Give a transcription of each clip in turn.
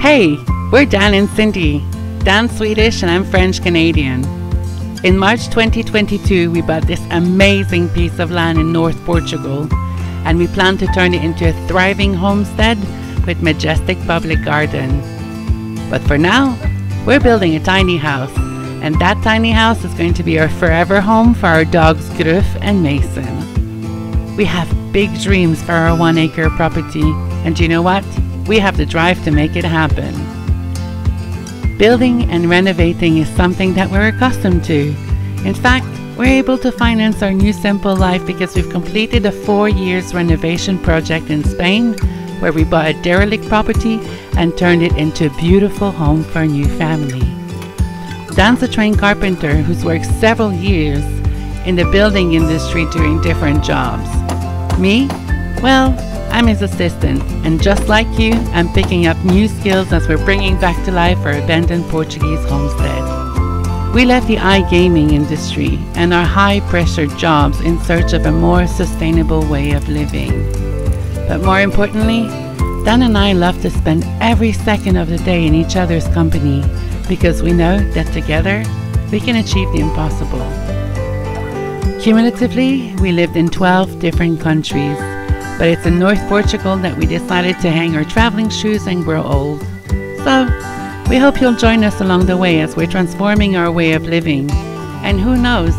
Hey, we're Dan and Sindy. Dan's Swedish and I'm French Canadian. In March 2022, we bought this amazing piece of land in North Portugal and we plan to turn it into a thriving homestead with majestic public garden. But for now, we're building a tiny house and that tiny house is going to be our forever home for our dogs Gruff and Mason. We have big dreams for our one acre property, and you know what? We have the drive to make it happen. Building and renovating is something that we're accustomed to. In fact, we're able to finance our new simple life because we've completed a four years renovation project in Spain where we bought a derelict property and turned it into a beautiful home for a new family. Dan's a trained carpenter who's worked several years in the building industry doing different jobs. Me? Well, I'm his assistant, and just like you, I'm picking up new skills as we're bringing back to life our abandoned Portuguese homestead. We left the iGaming industry and our high pressure jobs in search of a more sustainable way of living. But more importantly, Dan and I love to spend every second of the day in each other's company because we know that together we can achieve the impossible. Cumulatively, we lived in 12 different countries but it's in North Portugal that we decided to hang our traveling shoes and grow old. So, we hope you'll join us along the way as we're transforming our way of living. And who knows,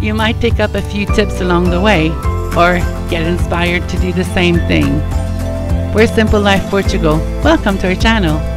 you might pick up a few tips along the way or get inspired to do the same thing. We're Simple Life Portugal. Welcome to our channel.